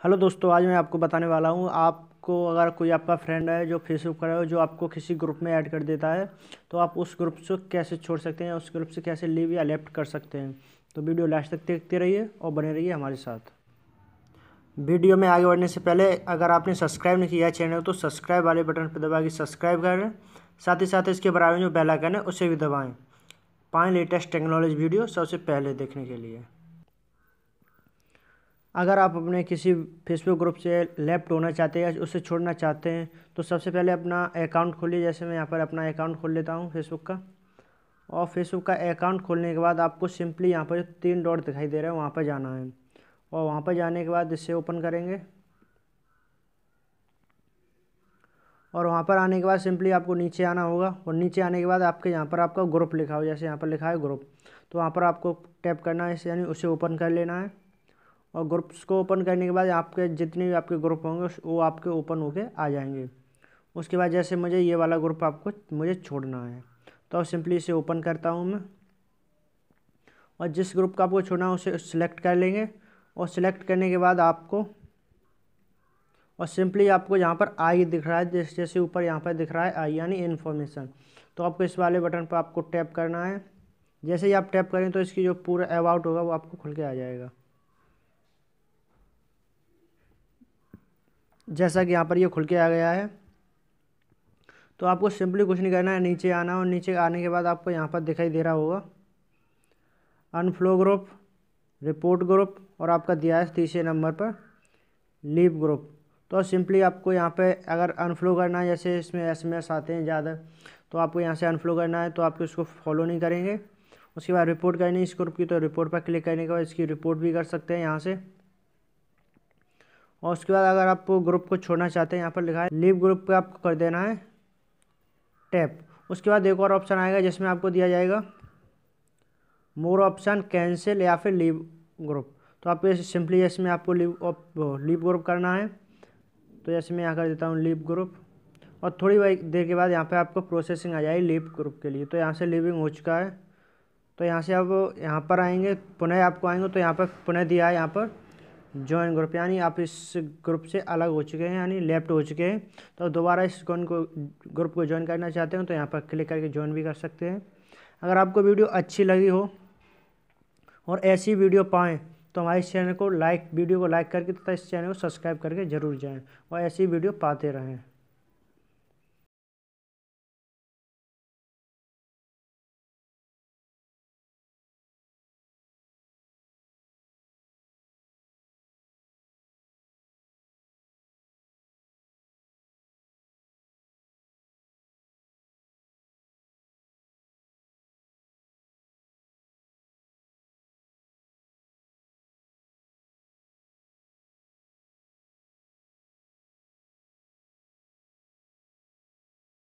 Hello दोस्तों, आज मैं आपको बताने वाला हूँ, आपको अगर कोई आपका फ्रेंड है जो फेसबुक पर है, जो आपको किसी ग्रुप में ऐड कर देता है तो आप उस ग्रुप से कैसे छोड़ सकते हैं, उस ग्रुप से कैसे लीव या लेफ़्ट कर सकते हैं। तो वीडियो लास्ट तक देखते रहिए और बने रहिए हमारे साथ। वीडियो में आगे बढ़ने से पहले, अगर आपने सब्सक्राइब नहीं किया है चैनल तो सब्सक्राइब वाले बटन पर दबा के सब्सक्राइब करें। साथ ही साथ इसके बराबर जो बेल आइकन है, उसे भी दबाएँ। पाएँ लेटेस्ट टेक्नोलॉजी वीडियो सबसे पहले देखने के लिए। अगर आप अपने किसी फेसबुक ग्रुप से लेफ़्ट होना चाहते हैं या उसे छोड़ना चाहते हैं तो सबसे पहले अपना अकाउंट खोलिए। जैसे मैं यहाँ पर अपना अकाउंट खोल लेता हूँ फेसबुक का। और फेसबुक का अकाउंट खोलने के बाद आपको सिंपली यहाँ पर जो तीन डॉट दिखाई दे रहे हैं, वहाँ पर जाना है। और वहाँ पर जाने के बाद इसे ओपन करेंगे। और वहाँ पर आने के बाद सिंपली आपको नीचे आना होगा। और नीचे आने के बाद आपके यहाँ पर आपका ग्रुप लिखा हो, जैसे यहाँ पर लिखा है ग्रुप तो वहाँ पर आपको टैप करना है, यानी उसे ओपन कर लेना है। और ग्रुप्स को ओपन करने के बाद आपके जितने भी आपके ग्रुप होंगे वो आपके ओपन होके आ जाएँगे। उसके बाद जैसे मुझे ये वाला ग्रुप आपको मुझे छोड़ना है। तो अब सिंपली इसे ओपन करता हूँ मैं। और जिस ग्रुप का आपको छोड़ना है, उसे सिलेक्ट कर लेंगे। और सिलेक्ट करने के बाद आपको, और सिंपली आपको यहाँ पर आई दिख रहा है, जैसे जैसे ऊपर यहाँ पर दिख रहा है आई, यानी इन्फॉर्मेशन। तो आपको इस वाले बटन पर आपको टैप करना है। जैसे ही आप टैप करें तो इसकी जो पूरा अबाउट होगा, वो आपको खुल के आ जाएगा। जैसा कि यहाँ पर ये खुल के आ गया है। तो आपको सिंपली कुछ नहीं करना है, नीचे आना और नीचे आने के बाद आपको यहाँ पर दिखाई दे रहा होगा। अनफ्लो ग्रुप रिपोर्ट ग्रुप और आपका दिया है तीसरे नंबर पर लीप ग्रुप तो सिंपली आपको यहाँ पे अगर अनफ्लो करना है, जैसे इसमें एसएमएस आते हैं ज़्यादा तो आपको यहाँ से अनफ्लो करना है तो आप इसको फॉलो नहीं करेंगे। उसके बाद रिपोर्ट करनी है इस ग्रुप की तो रिपोर्ट पर क्लिक करने के बाद इसकी रिपोर्ट भी कर सकते हैं यहाँ से। और उसके बाद अगर आप ग्रुप को छोड़ना चाहते हैं, यहाँ पर लिखा है, लीव ग्रुप पे आपको कर देना है, टैप। उसके बाद एक और ऑप्शन आएगा, जिसमें आपको दिया जाएगा, मोर ऑप्शन कैंसिल या फिर लीव ग्रुप। तो आपको सिंपली इसमें आपको लीव लीव ग्रुप करना है। तो जैसे मैं यहाँ कर देता हूँ लीव ग्रुप, और थोड़ी देर के बाद यहाँ पे आपको प्रोसेसिंग आ जाएगी लीव ग्रुप के लिए। तो यहाँ से लीविंग हो चुका है। तो यहाँ से आप यहाँ पर आएँगे, पुनः आपको आएँगे तो यहाँ पर पुनः दिया है यहाँ पर। ज्वाइन ग्रुप यानी आप इस ग्रुप से अलग हो चुके हैं, यानी लेफ़्ट हो चुके हैं। तो दोबारा इस कौन को ग्रुप को ज्वाइन करना चाहते हैं तो यहाँ पर क्लिक करके ज्वाइन भी कर सकते हैं। अगर आपको वीडियो अच्छी लगी हो और ऐसी वीडियो पाएँ तो हमारे इस चैनल को लाइक वीडियो को लाइक करके तथा तो इस चैनल को सब्सक्राइब करके ज़रूर जाएँ और ऐसी वीडियो पाते रहें।